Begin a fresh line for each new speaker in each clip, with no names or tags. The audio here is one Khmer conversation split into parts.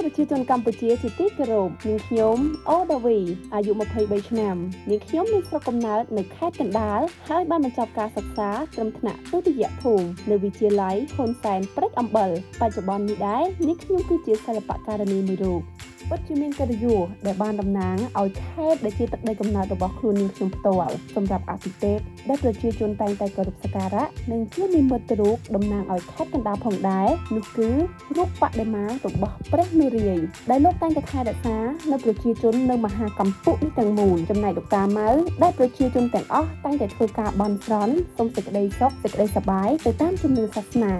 ប្រជាជនកម្ពុជាជាទីគោរពនាងខ្ញុំអូដាវីអាយុ23ឆ្នាំនាងខ្ញុំមានស្រុកកំណើតនៅខេត្តកណ្ដាលហើយបានបញ្ចប់ការសិក្សាត្រឹមថ្នាក់ទុតិយភូមិនៅវិទ្យាល័យហ៊ុនសែនព្រែកអំបិលបច្ចុប្បន្ននេះដែរនាងខ្ញុំគឺជាសិល្បករនីមួយរូប ពិតជាមានកិត្តិយសដែលបានតំណាងឲ្យខេត្តដែលជាទឹកដីកំណើតរបស់ខ្លួននាងខ្ញុំផ្ទាល់សម្រាប់អាទិទេពដែលប្រជាជនតែងតែគោរពសក្ការៈនិងជានិមិត្តរូបតំណាងឲ្យខេត្តកណ្ដាលផងដែរនោះគឺរូបបដិមារបស់ព្រះនរាយណ៍ដែលលោកតែងតែថែរក្សានៅប្រជាជននៅមហាកម្ពុនេះទាំងមូលចំណែកលោកតាម៉ៅដែលប្រជាជនទាំងអស់តែងតែធ្វើការបន់ស្រន់សូមសេចក្តីសុខសេចក្តីសប្បាយទៅតាមជំនឿសាសនា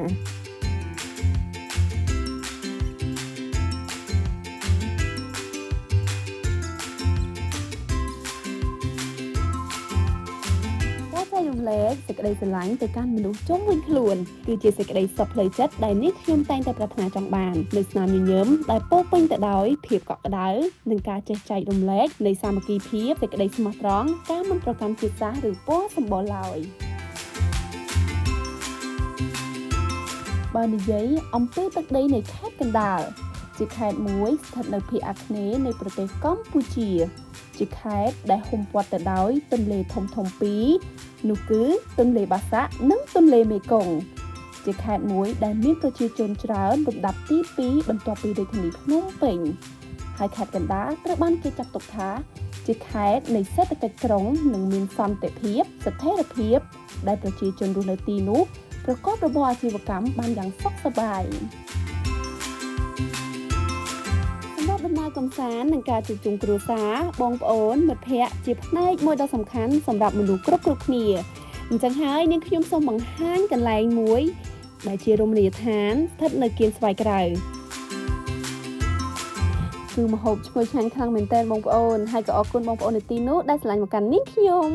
លែកសេចក្តីស្រឡាញ់ទៅកាន់មនុស្សជុំវិញខ្លួនគឺជាសេចក្តីសុខផ្លូវចិត្តដែលនេះខ្ញុំតែងតែប្រាថ្នាចង់បាននៅស្នាមញញឹមដែលពោពេញទៅដោយភាពកក់ក្ដៅនិងការចេះចែករំលែកនៃសាមគ្គីភាពសេចក្តីស្មោះត្រង់ការមិនប្រកាន់ជាតិសាសន៍ឬពណ៌សម្បុរឡើយបើនិយាយអំពីទឹកដីនៃខេត្តកណ្ដាល ជាខេត្តមួយស្ថិតនៅភាគអាគ្នេយ៍នៃប្រទេសកម្ពុជា ជាខេត្តដែលហ៊ុំព័ទ្ធទៅដោយទន្លេធំធំពីរនោះគឺទន្លេបាសាក់និងទន្លេមេគង្គជាខេត្តមួយដែលមានប្រជាជនច្រើនលំដាប់ទី2បន្ទាប់ពីរាជធានីភ្នំពេញហើយខេត្តកណ្ដាលត្រូវបានគេចាត់ទុកថាជាខេត្តនៃសេដ្ឋកិច្ចក្រុងនិងមានសន្តិភាពស្ថិរភាព ដែលប្រជាជនរស់នៅទីនោះប្រកបរបរអាជីវកម្មបានយ៉ាងសុខសប្បាយ ដំណើរកំសាន្តនិងការជួបជុំគ្រួសារបងប្អូនមិត្តភ័ក្តិជាផ្នែកមួយដ៏សំខាន់សម្រាប់មនុស្សគ្រប់គ្រប់គ្នាអញ្ចឹងហើយនាងខ្ញុំសូមបង្ហាញកន្លែងមួយ ដែលជារមណីយដ្ឋានស្ថិតនៅគៀនស្វាយក្រៅគឺមហូបឈ្ងុយឆ្ងាញ់ខ្លាំងមែនទែនបងប្អូនហើយក៏អរគុណបងប្អូននៅទីនោះដែលឆ្លាញ់មកកាន់នាងខ្ញុំ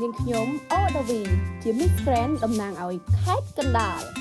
នាងខ្ញុំអូដាវីជា Miss Grand តំណាងឲ្យខេត្តកណ្ដាល